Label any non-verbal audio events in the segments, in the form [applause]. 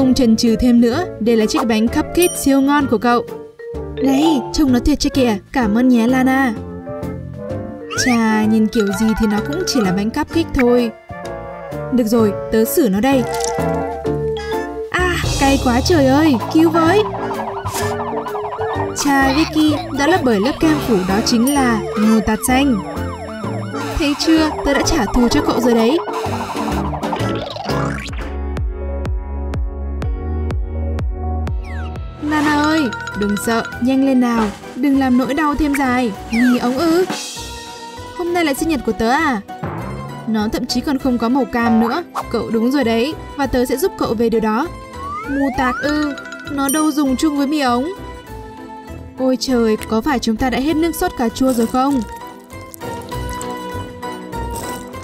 không chần chừ thêm nữa, đây là chiếc bánh cupcake siêu ngon của cậu. Này, trông nó tuyệt chưa kìa, cảm ơn nhé Lana. Chà, nhìn kiểu gì thì nó cũng chỉ là bánh cupcake thôi. Được rồi, tớ xử nó đây. À, cay quá trời ơi, cứu với. Chà Vicky, đó là bởi lớp kem phủ đó chính là ngô tạt xanh. Thấy chưa, tớ đã trả thù cho cậu rồi đấy. Đừng sợ, nhanh lên nào, đừng làm nỗi đau thêm dài. Nhì ống ư. Hôm nay là sinh nhật của tớ à? Nó thậm chí còn không có màu cam nữa. Cậu đúng rồi đấy, và tớ sẽ giúp cậu về điều đó. Mù tạt ư, nó đâu dùng chung với mì ống. Ôi trời, có phải chúng ta đã hết nước sốt cà chua rồi không?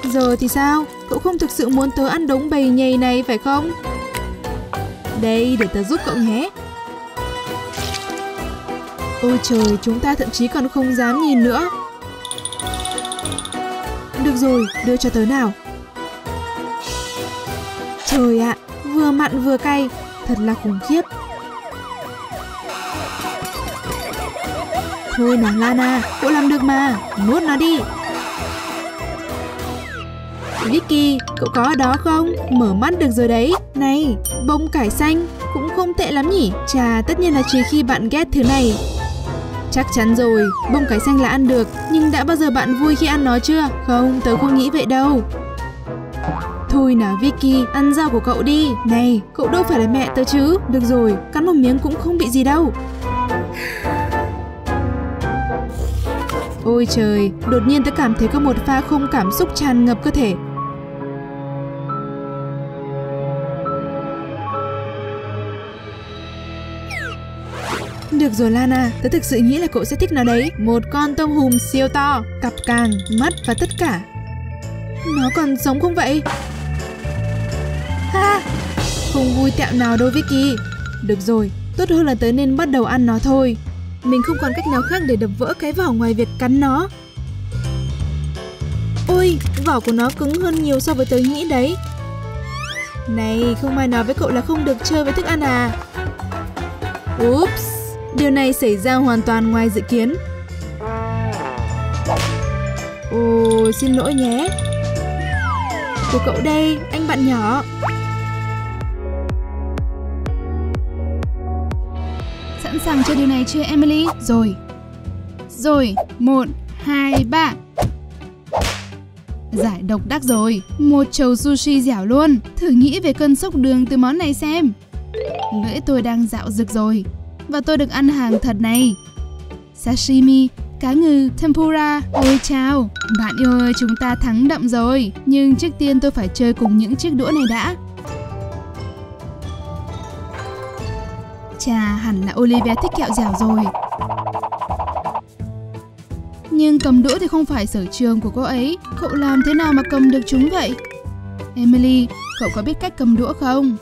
Giờ thì sao? Cậu không thực sự muốn tớ ăn đống bầy nhầy này phải không? Đây, để tớ giúp cậu nhé. Ôi trời, chúng ta thậm chí còn không dám nhìn nữa. Được rồi, đưa cho tớ nào. Trời ạ, vừa mặn vừa cay, thật là khủng khiếp. Thôi nào Lana, cậu làm được mà, nuốt nó đi. Vicky, cậu có ở đó không? Mở mắt được rồi đấy. Này, bông cải xanh cũng không tệ lắm nhỉ? Chà, tất nhiên là chỉ khi bạn ghét thứ này. Chắc chắn rồi, bông cải xanh là ăn được, nhưng đã bao giờ bạn vui khi ăn nó chưa? Không, tớ không nghĩ vậy đâu. Thôi nào Vicky, ăn rau của cậu đi. Này, cậu đâu phải là mẹ tớ chứ. Được rồi, cắn một miếng cũng không bị gì đâu. Ôi trời, đột nhiên tớ cảm thấy có một pha không cảm xúc tràn ngập cơ thể. Được rồi Lana, tớ thực sự nghĩ là cậu sẽ thích nó đấy. Một con tôm hùm siêu to, cặp càng, mắt và tất cả. Nó còn sống không vậy? Ha! Không vui tẹo nào đâu Vicky. Được rồi, tốt hơn là tớ nên bắt đầu ăn nó thôi. Mình không còn cách nào khác để đập vỡ cái vỏ ngoài việc cắn nó. Ôi, vỏ của nó cứng hơn nhiều so với tớ nghĩ đấy. Này, không ai nói với cậu là không được chơi với thức ăn à? Oops! Điều này xảy ra hoàn toàn ngoài dự kiến. Ồ, xin lỗi nhé. Của cậu đây, anh bạn nhỏ. Sẵn sàng cho điều này chưa Emily? Rồi. Rồi, một, hai, ba. Giải độc đắc rồi, một chầu sushi dẻo luôn. Thử nghĩ về cơn sốc đường từ món này xem. Lưỡi tôi đang dạo rực rồi và tôi được ăn hàng thật này. Sashimi, cá ngừ, tempura, ôi chao, bạn yêu ơi chúng ta thắng đậm rồi. Nhưng trước tiên tôi phải chơi cùng những chiếc đũa này đã. Chà, hẳn là Olivia thích kẹo dẻo rồi. Nhưng cầm đũa thì không phải sở trường của cô ấy. Cậu làm thế nào mà cầm được chúng vậy? Emily, cậu có biết cách cầm đũa không?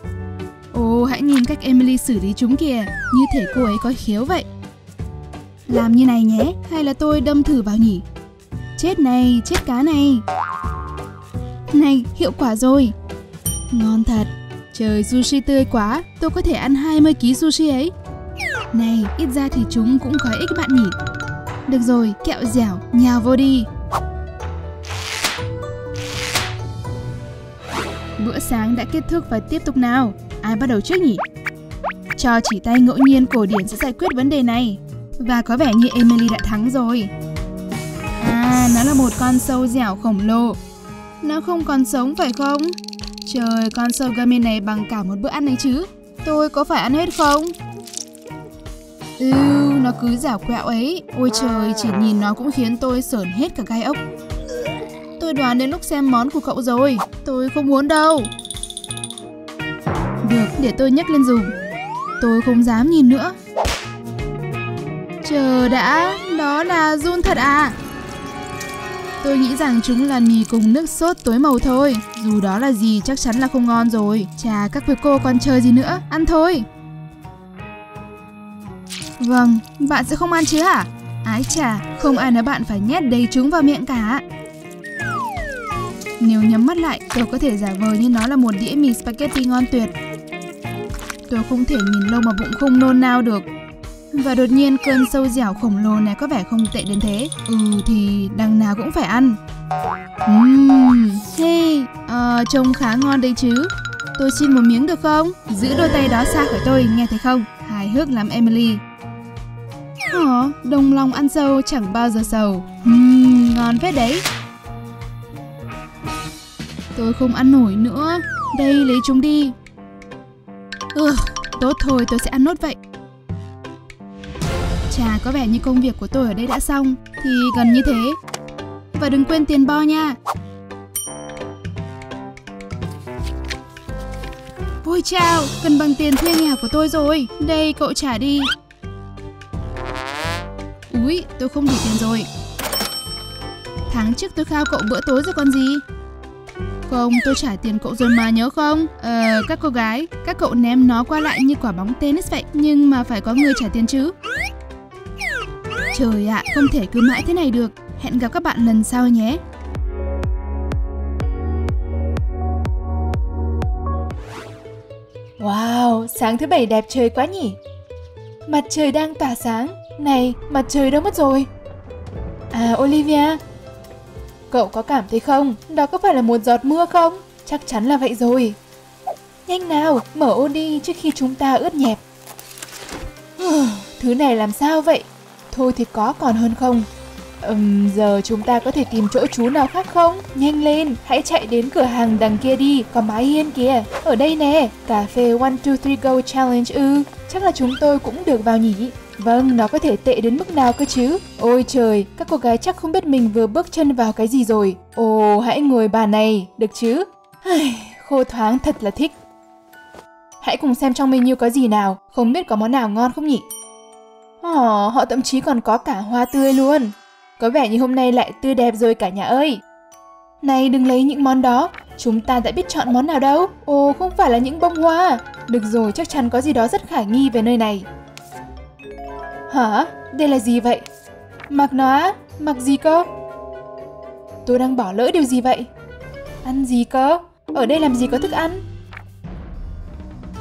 Ồ, hãy nhìn cách Emily xử lý chúng kìa, như thể cô ấy có khiếu vậy. Làm như này nhé, hay là tôi đâm thử vào nhỉ? Chết này, chết cá này. Này, hiệu quả rồi. Ngon thật. Trời, sushi tươi quá, tôi có thể ăn 20 kg sushi ấy. Này, ít ra thì chúng cũng có ích bạn nhỉ. Được rồi, kẹo dẻo, nhào vô đi. Bữa sáng đã kết thúc và tiếp tục nào. Ai bắt đầu trước nhỉ? Cho chỉ tay ngẫu nhiên cổ điển sẽ giải quyết vấn đề này. Và có vẻ như Emily đã thắng rồi. À, nó là một con sâu dẻo khổng lồ. Nó không còn sống phải không? Trời, con sâu gummy này bằng cả một bữa ăn đấy chứ. Tôi có phải ăn hết không? Ừ, nó cứ giả quẹo ấy. Ôi trời, chỉ nhìn nó cũng khiến tôi sởn hết cả gai ốc. Tôi đoán đến lúc xem món của cậu rồi. Tôi không muốn đâu. Được, để tôi nhấc lên dùng. Tôi không dám nhìn nữa. Chờ đã, đó là run thật à? Tôi nghĩ rằng chúng là mì cùng nước sốt tối màu thôi. Dù đó là gì chắc chắn là không ngon rồi. Chà, các quý cô còn chờ gì nữa, ăn thôi. Vâng, bạn sẽ không ăn chứ hả? Ái chà, không ai nói bạn phải nhét đầy chúng vào miệng cả. Nếu nhắm mắt lại, tôi có thể giả vờ như nó là một đĩa mì spaghetti ngon tuyệt. Tôi không thể nhìn lâu mà bụng không nôn nao được. Và đột nhiên cơn sâu dẻo khổng lồ này có vẻ không tệ đến thế. Ừ thì đằng nào cũng phải ăn. Uhm, hey, à, trông khá ngon đấy chứ. Tôi xin một miếng được không? Giữ đôi tay đó xa khỏi tôi, nghe thấy không? Hài hước lắm Emily. Ồ, đồng lòng ăn sâu chẳng bao giờ sầu. Uhm, ngon phết đấy. Tôi không ăn nổi nữa. Đây, lấy chúng đi. Ừ, tốt thôi, tôi sẽ ăn nốt vậy. Chà, có vẻ như công việc của tôi ở đây đã xong. Thì gần như thế. Và đừng quên tiền bo nha. Ôi chào, cần bằng tiền thuê nhà của tôi rồi. Đây, cậu trả đi. Úi, tôi không đủ tiền rồi. Tháng trước tôi khao cậu bữa tối rồi còn gì? Không, tôi trả tiền cậu rồi mà nhớ không? Ờ, các cô gái, các cậu ném nó qua lại như quả bóng tennis vậy, nhưng mà phải có người trả tiền chứ. Trời ạ, à, không thể cứ mãi thế này được. Hẹn gặp các bạn lần sau nhé. Wow, sáng thứ bảy đẹp trời quá nhỉ? Mặt trời đang tỏa sáng. Này, mặt trời đâu mất rồi? À, Olivia, Cậu có cảm thấy không? Đó có phải là một giọt mưa không? Chắc chắn là vậy rồi. Nhanh nào, mở ô đi trước khi chúng ta ướt nhẹp. [sighs] Thứ này làm sao vậy? Thôi thì có còn hơn không? Ừm, giờ chúng ta có thể tìm chỗ trú nào khác không? Nhanh lên, hãy chạy đến cửa hàng đằng kia đi, có mái hiên kìa. Ở đây nè, cà phê One Two Three Go Challenge ư. chắc là chúng tôi cũng được vào nhỉ? Vâng, nó có thể tệ đến mức nào cơ chứ? Ôi trời, các cô gái chắc không biết mình vừa bước chân vào cái gì rồi. Ồ, hãy ngồi bà này, được chứ? Khô thoáng thật là thích. Hãy cùng xem trong menu có gì nào, không biết có món nào ngon không nhỉ? Ồ, họ thậm chí còn có cả hoa tươi luôn. Có vẻ như hôm nay lại tươi đẹp rồi cả nhà ơi. Này đừng lấy những món đó, chúng ta đã biết chọn món nào đâu. Ồ, không phải là những bông hoa. Được rồi, chắc chắn có gì đó rất khả nghi về nơi này. Hả? Đây là gì vậy? Mặc nó á? Mặc gì cơ? Tôi đang bỏ lỡ điều gì vậy? Ăn gì cơ? Ở đây làm gì có thức ăn?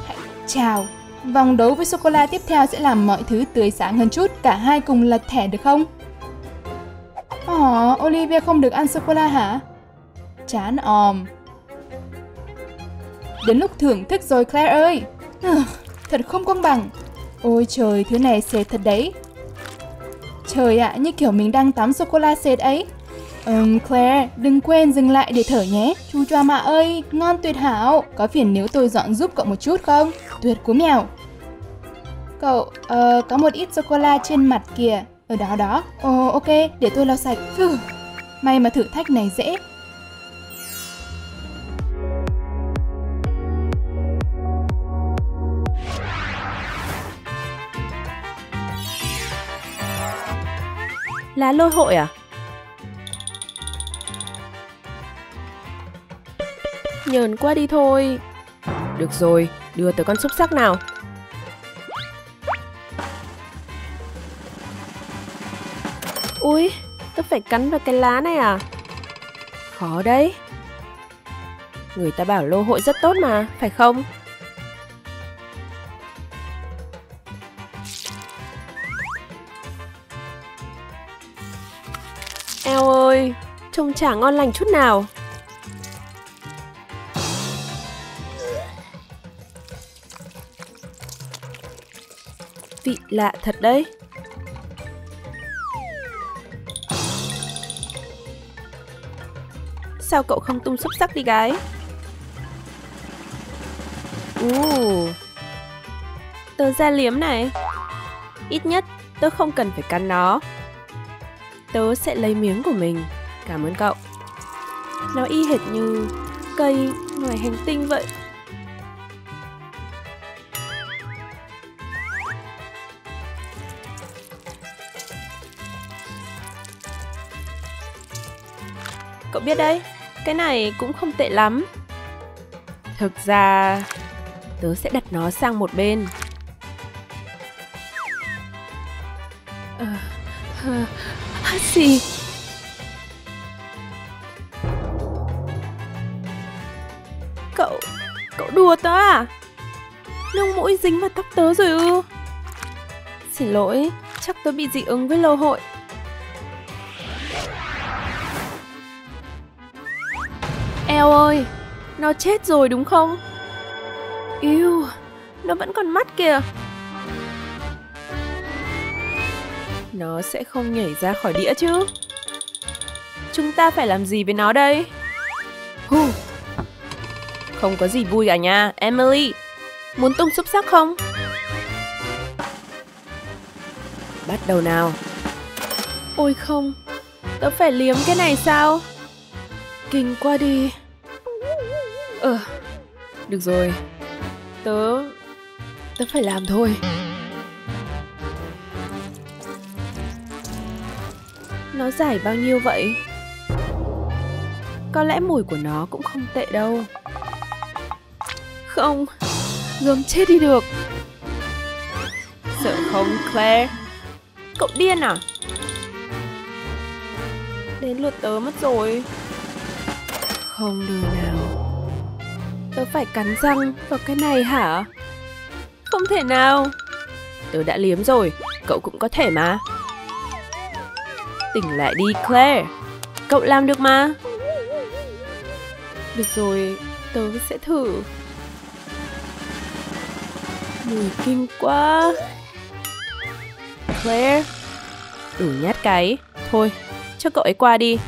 Hãy chào! Vòng đấu với sô-cô-la tiếp theo sẽ làm mọi thứ tươi sáng hơn chút. Cả hai cùng lật thẻ được không? Ồ, Olivia không được ăn sô-cô-la hả? Chán òm. Đến lúc thưởng thức rồi Claire ơi! thật không công bằng. Ôi trời, thứ này sệt thật đấy. Trời ạ, à, như kiểu mình đang tắm sô-cô-la sệt ấy. Ừm, Claire, đừng quên dừng lại để thở nhé. Chú choa mạ ơi, ngon tuyệt hảo. Có phiền nếu tôi dọn giúp cậu một chút không? Tuyệt cú mèo. Cậu, uh, có một ít sô-cô-la trên mặt kìa. Ở đó đó. Ồ, ok, để tôi lau sạch. Phừ. May mà thử thách này dễ. Là lôi hội à? Nhờn qua đi thôi. Được rồi, đưa tới con xúc sắc nào. Ui, tôi phải cắn vào cái lá này à? Khó đấy. Người ta bảo lô hội rất tốt mà, phải không? Ôi, trông chả ngon lành chút nào. Vị lạ thật đấy. Sao cậu không tung xúc sắc đi gái? Uh, tớ ra liếm này. Ít nhất tớ không cần phải cắn nó. Tớ sẽ lấy miếng của mình. Cảm ơn cậu. Nó y hệt như cây ngoài hành tinh vậy. Cậu biết đấy, cái này cũng không tệ lắm. Thực ra, tớ sẽ đặt nó sang một bên. Ờ uh, gì? Cậu, cậu đùa tớ à? Nước mũi dính vào tóc tớ rồi ư Xin lỗi Chắc tớ bị dị ứng với lô hội Eo ơi Nó chết rồi đúng không Yêu Nó vẫn còn mắt kìa Nó sẽ không nhảy ra khỏi đĩa chứ. Chúng ta phải làm gì với nó đây? Hu. Không có gì vui cả nha, Emily. Muốn tung xúc sắc không? Bắt đầu nào. Ôi không, Tớ phải liếm cái này sao? Kinh quá đi. Ờ Được rồi. Tớ Tớ phải làm thôi. Nó dài bao nhiêu vậy? Có lẽ mùi của nó cũng không tệ đâu. Không Gớm chết đi được. Sợ không, Claire? Cậu điên à? Đến lượt tớ mất rồi. Không đời nào. Tớ phải cắn răng vào cái này hả? Không thể nào. Tớ đã liếm rồi, Cậu cũng có thể mà. Tỉnh lại đi, Claire. Cậu làm được mà. Được rồi, Tớ sẽ thử. Mùi kinh quá. Claire, Đủ nhát cái. Thôi, cho cậu ấy qua đi.